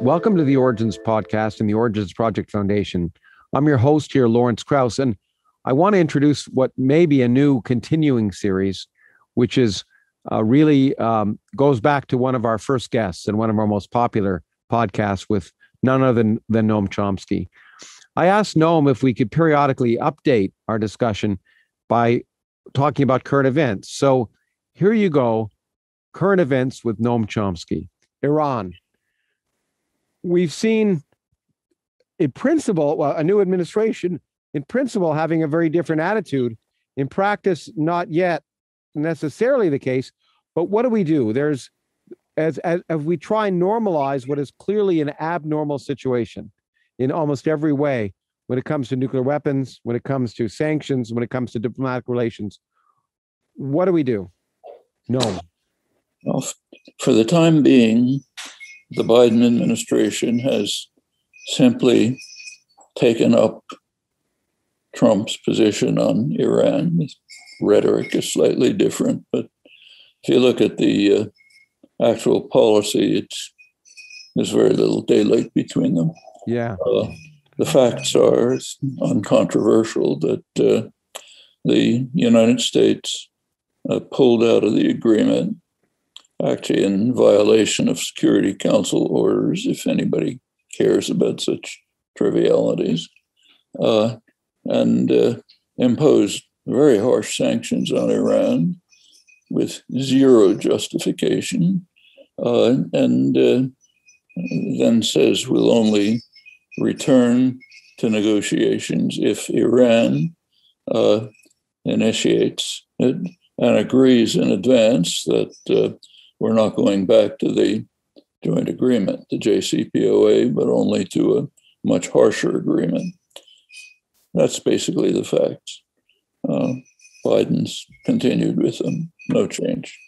Welcome to the Origins Podcast and the Origins Project Foundation. I'm your host here, Lawrence Krauss, and I want to introduce what may be a new continuing series, which is uh, really um, goes back to one of our first guests and one of our most popular podcasts with none other than, than Noam Chomsky. I asked Noam if we could periodically update our discussion by talking about current events. So here you go current events with Noam Chomsky. Iran. We've seen, in principle, well, a new administration, in principle, having a very different attitude. In practice, not yet necessarily the case. But what do we do? There's as, as, as we try and normalize what is clearly an abnormal situation in almost every way when it comes to nuclear weapons, when it comes to sanctions, when it comes to diplomatic relations. What do we do? No. Well, for the time being, the Biden administration has simply taken up Trump's position on Iran. His rhetoric is slightly different, but if you look at the uh, actual policy, it's there's very little daylight between them. Yeah. Uh, the facts are uncontroversial that uh, the United States uh, pulled out of the agreement, actually in violation of Security Council orders, if anybody cares about such trivialities, uh, and uh, imposed very harsh sanctions on Iran with zero justification, uh, and uh, then says we'll only return to negotiations if Iran uh, initiates it and agrees in advance that uh, we're not going back to the joint agreement, the JCPOA, but only to a much harsher agreement. That's basically the facts. Uh, Biden's continued with them, no change.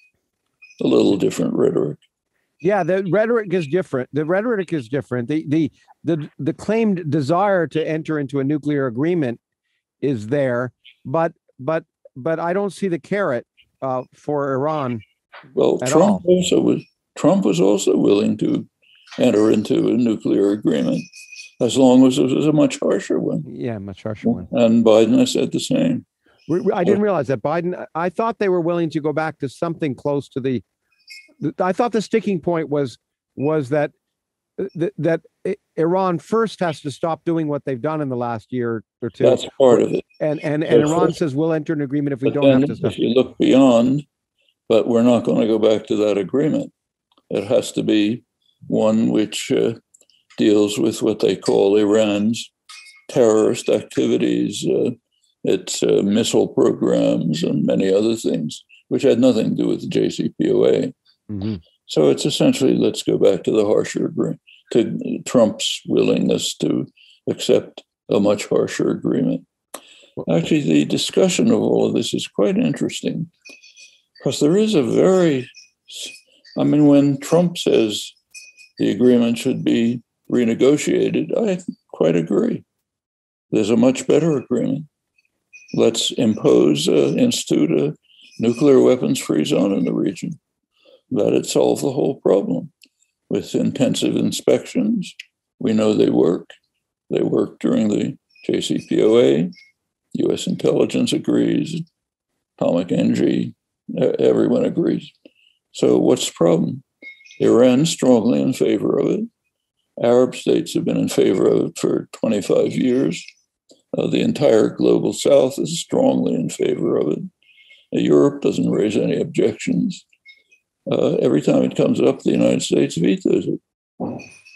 A little different rhetoric. Yeah, the rhetoric is different. The rhetoric is different. The the the the claimed desire to enter into a nuclear agreement is there, but but but I don't see the carrot uh, for Iran. Well, Trump all. also was Trump was also willing to enter into a nuclear agreement as long as it was a much harsher one. Yeah, much harsher one. And Biden has said the same. I didn't realize that Biden. I thought they were willing to go back to something close to the. I thought the sticking point was was that uh, that, that Iran first has to stop doing what they've done in the last year or two. That's part of it. And and, and Iran says we'll enter an agreement if we don't have to. Stop. If you look beyond, but we're not going to go back to that agreement. It has to be one which uh, deals with what they call Iran's terrorist activities, uh, its uh, missile programs, and many other things, which had nothing to do with the JCPOA. Mm-hmm. So it's essentially let's go back to the harsher agreement, to Trump's willingness to accept a much harsher agreement. Actually, the discussion of all of this is quite interesting because there is a very, I mean, when Trump says the agreement should be renegotiated, I quite agree. There's a much better agreement. Let's impose, uh, institute a nuclear weapons free zone in the region that it solve the whole problem with intensive inspections. We know they work. They work during the JCPOA. US intelligence agrees. Atomic Energy, everyone agrees. So, what's the problem? Iran strongly in favor of it. Arab states have been in favor of it for 25 years. Uh, the entire global south is strongly in favor of it. Uh, Europe doesn't raise any objections uh, every time it comes up, the United States vetoes it.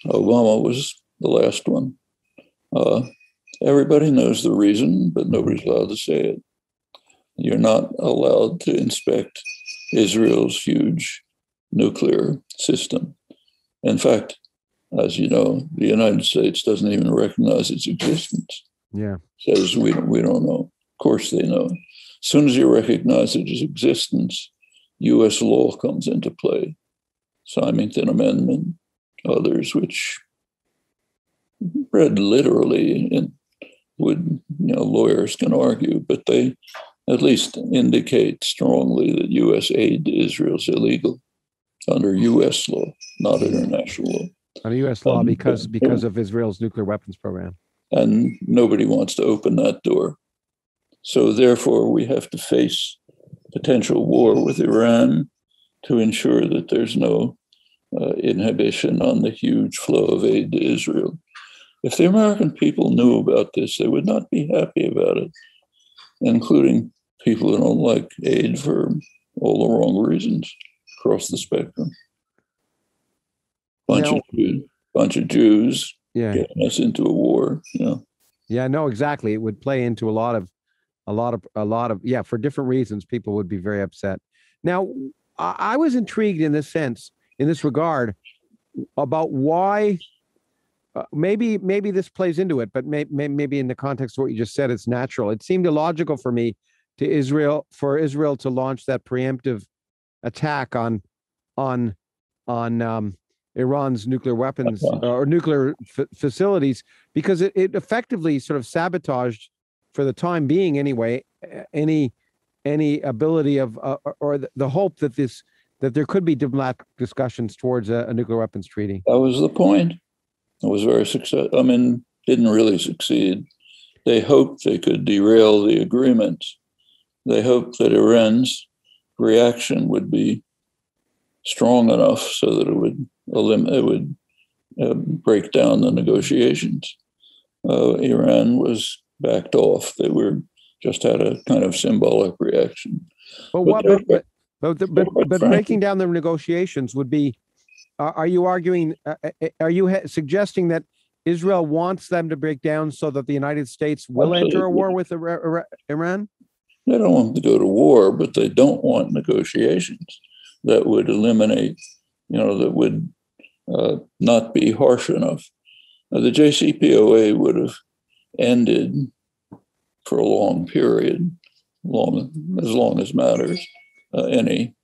Obama was the last one. Uh, everybody knows the reason, but nobody's allowed to say it. You're not allowed to inspect Israel's huge nuclear system. In fact, as you know, the United States doesn't even recognize its existence. Yeah. Says we don't, we don't know. Of course they know. As soon as you recognize its existence, US law comes into play, Symington Amendment, others which read literally and would you know lawyers can argue, but they at least indicate strongly that US aid to Israel is illegal under US law, not international law. Under U.S. law Um, because because of Israel's nuclear weapons program. and nobody wants to open that door. So, therefore, we have to face potential war with Iran to ensure that there's no uh, inhibition on the huge flow of aid to Israel. If the American people knew about this, they would not be happy about it, including people who don't like aid for all the wrong reasons across the spectrum. Bunch Now- of Jews, bunch of Jews Yeah. getting us into a war. You know. Yeah, no, exactly. It would play into a lot of, a lot of, a lot of, yeah, for different reasons, people would be very upset. Now, I, I was intrigued in this sense, in this regard, about why. Uh, maybe, maybe this plays into it, but may, may, maybe in the context of what you just said, it's natural. It seemed illogical for me to Israel for Israel to launch that preemptive attack on, on, on um, Iran's nuclear weapons Uh-huh. or nuclear f- facilities because it, it effectively sort of sabotaged for the time being anyway any any ability of uh, or- the, the hope that this that there could be diplomatic discussions towards a, a nuclear weapons treaty That was the point. It was very success. I mean, didn't really succeed. They hoped they could derail the agreement. They hoped that Iran's reaction would be strong enough so that it would elim- it would uh, break down the negotiations. Uh, Iran was backed off. They were just had a kind of symbolic reaction. but But what but, but, but, the- but, but frankly- breaking down the negotiations would be are, are you arguing uh, uh, are you ha- suggesting that Israel wants them to break down so that the United States will enter a war with Ira- Ira- Iran? They don't want to go to war, but they don't want negotiations that would eliminate, you know, that would uh, not be harsh enough. Now, the JCPOA would have ended for a long period, long as long as matters, uh, any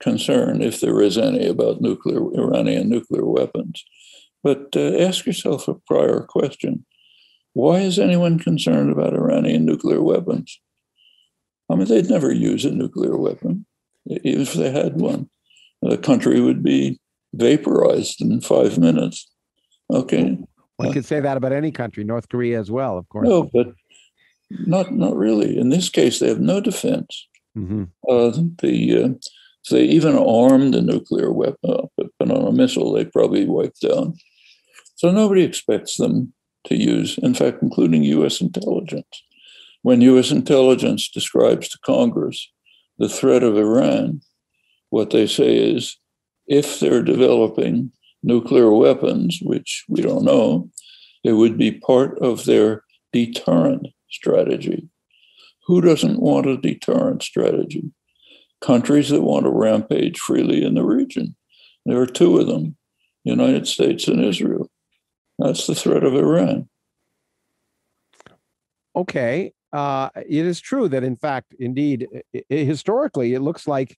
concern, if there is any, about nuclear Iranian nuclear weapons. But uh, ask yourself a prior question: Why is anyone concerned about Iranian nuclear weapons? I mean, they'd never use a nuclear weapon, even if they had one. The country would be vaporized in five minutes. Okay, One could say that about any country, North Korea as well, of course. no, but not not really. In this case, they have no defense. Mhm. Uh, the uh, if they even armed a nuclear weapon, uh, but on a missile, they probably wiped down. So nobody expects them to use, in fact, including U.S. intelligence. When U.S. intelligence describes to Congress the threat of Iran, what they say is, if they're developing nuclear weapons, which we don't know, it would be part of their deterrent strategy. Who doesn't want a deterrent strategy? Countries that want to rampage freely in the region. There are two of them the United States and Israel. That's the threat of Iran. okay uh, it is true that in fact indeed i- i- historically it looks like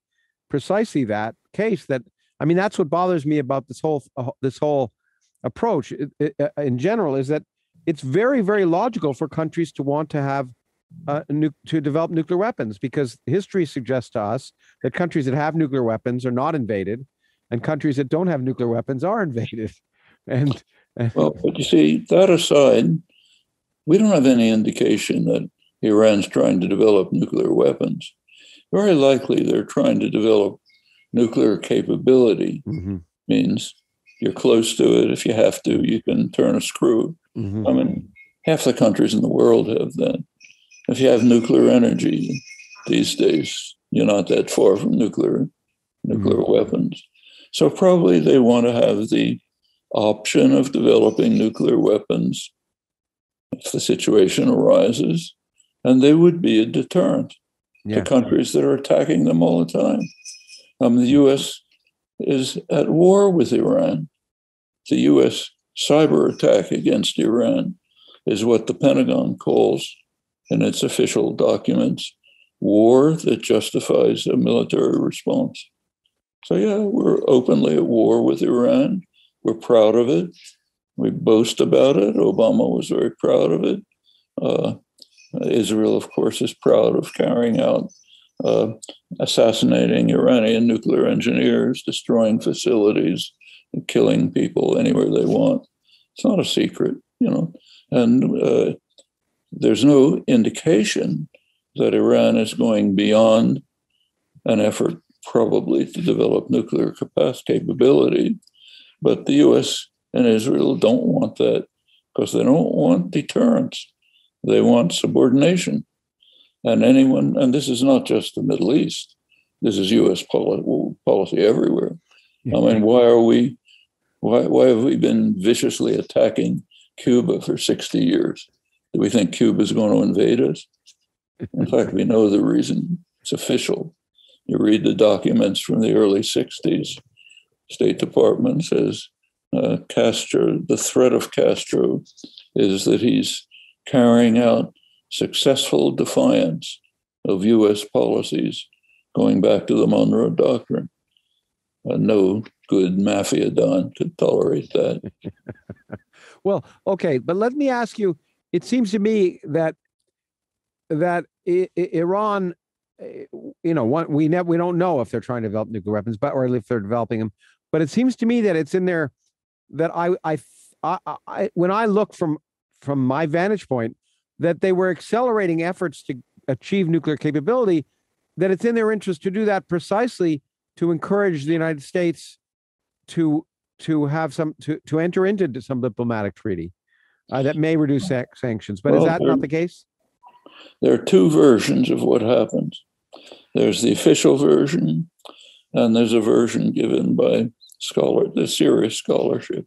precisely that case that i mean that's what bothers me about this whole uh, this whole approach i- i- uh, in general is that it's very very logical for countries to want to have uh, nu- to develop nuclear weapons because history suggests to us that countries that have nuclear weapons are not invaded and countries that don't have nuclear weapons are invaded. And Well, but you see, that aside, we don't have any indication that Iran's trying to develop nuclear weapons. Very likely they're trying to develop nuclear capability, Mhm, means you're close to it. If you have to, you can turn a screw. mhm. I mean, half the countries in the world have that. If you have nuclear energy these days, you're not that far from nuclear nuclear weapons. So probably they want to have the option of developing nuclear weapons if the situation arises, and they would be a deterrent yeah to countries that are attacking them all the time. Um, the U.S. is at war with Iran. The U.S. cyber attack against Iran is what the Pentagon calls, in its official documents, war that justifies a military response. So, yeah, we're openly at war with Iran. We're proud of it. We boast about it. Obama was very proud of it. Uh, Israel, of course, is proud of carrying out uh, assassinating Iranian nuclear engineers, destroying facilities, and killing people anywhere they want. It's not a secret, you know. And uh, there's no indication that Iran is going beyond an effort, probably, to develop nuclear capacity capability. But the US and Israel don't want that because they don't want deterrence. They want subordination. And anyone, and this is not just the Middle East, this is US policy, policy everywhere. I mean, why are we, why, why have we been viciously attacking Cuba for 60 years? Do we think Cuba is going to invade us? In fact, we know the reason. It's official. You read the documents from the early 60s. State Department says uh, Castro, the threat of Castro is that he's carrying out successful defiance of US policies going back to the Monroe Doctrine. Uh, no good mafia don could tolerate that. well, okay, but let me ask you it seems to me that that I- I- Iran, eh, you know, one, we we don't know if they're trying to develop nuclear weapons, but or if they're developing them. But it seems to me that it's in there that I I, I, I when I look from from my vantage point that they were accelerating efforts to achieve nuclear capability. That it's in their interest to do that precisely to encourage the United States to to have some to to enter into some diplomatic treaty uh, that may reduce sac- sanctions. But Well, is that there- not the case? There are two versions of what happens. There's the official version, and there's a version given by scholar, the serious scholarship,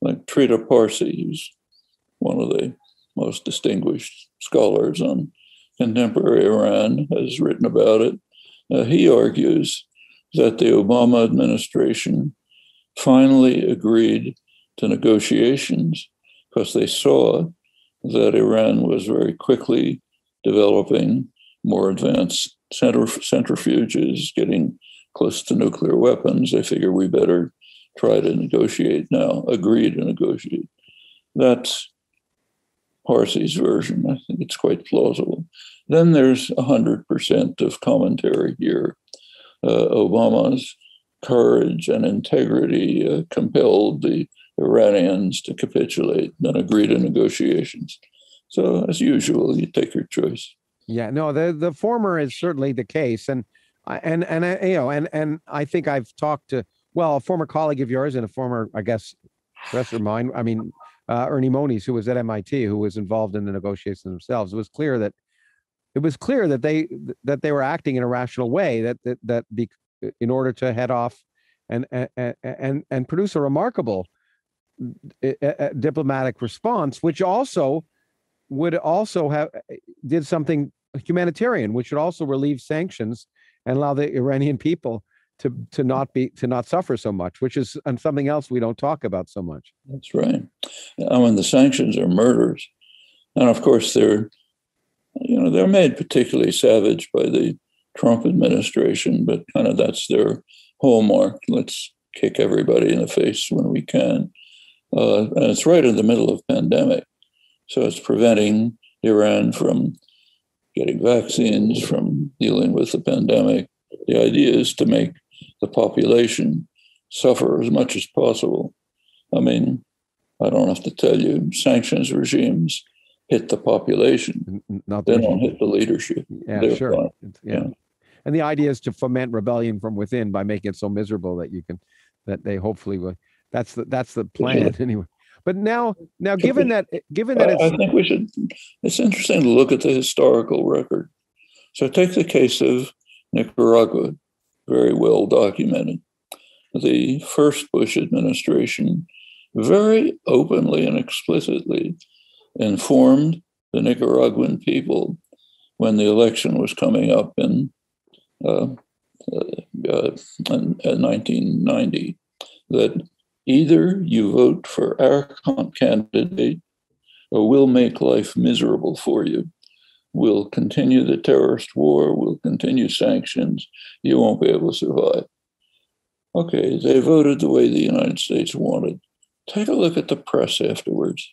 like Trita Parsi, who's one of the most distinguished scholars on contemporary Iran, has written about it. Uh, he argues that the Obama administration finally agreed to negotiations because they saw that Iran was very quickly developing more advanced centrif- centrifuges, getting close to nuclear weapons. They figure we better try to negotiate now, agree to negotiate. That's Parsi's version. I think it's quite plausible. Then there's 100% of commentary here. Uh, Obama's courage and integrity uh, compelled the Iranians to capitulate and agree to negotiations. So, as usual, you take your choice. Yeah, no, the the former is certainly the case, and and and you know, and and I think I've talked to well a former colleague of yours and a former, I guess, professor of mine. I mean, uh, Ernie Moniz, who was at MIT, who was involved in the negotiations themselves. It was clear that it was clear that they that they were acting in a rational way. That that that be, in order to head off and and and and produce a remarkable uh, uh, diplomatic response, which also would also have did something humanitarian, which would also relieve sanctions and allow the Iranian people to to not be to not suffer so much, which is and something else we don't talk about so much. That's right. I mean, the sanctions are murders, and of course they're, you know, they're made particularly savage by the Trump administration, but kind of that's their hallmark. Let's kick everybody in the face when we can, uh, and it's right in the middle of pandemic, so it's preventing Iran from getting vaccines, from dealing with the pandemic. The idea is to make the population suffer as much as possible. I mean, I don't have to tell you, sanctions regimes hit the population. Not They the, don't hit the leadership. yeah, They're sure. It's- yeah. And the idea is to foment rebellion from within by making it so miserable that you can that they hopefully will. That's the that's the plan anyway. But now now given that given that I, I think we should, it's interesting to look at the historical record. So take the case of Nicaragua, very well documented. The first Bush administration very openly and explicitly informed the Nicaraguan people when the election was coming up in, uh, uh, uh, in, in 1990 that either you vote for our candidate or we'll make life miserable for you. We'll continue the terrorist war, we'll continue sanctions, you won't be able to survive. Okay, they voted the way the United States wanted. Take a look at the press afterwards.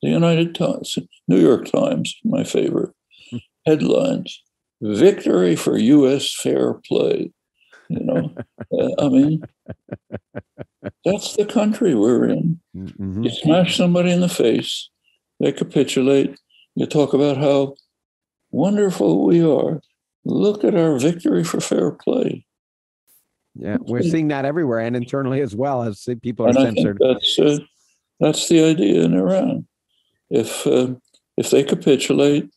The United Times, New York Times, my favorite. Headlines Victory for US fair play. You know, uh, I mean, That's the country we're in. Mhm. You smash somebody in the face, they capitulate. You talk about how wonderful we are. Look at our victory for fair play. Yeah, we're seeing that everywhere and internally as well as people are And I think censored. that's uh, that's the idea in Iran. If uh, if they capitulate,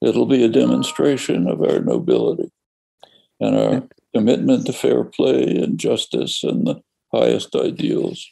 it'll be a demonstration of our nobility and our commitment to fair play and justice and the highest ideals.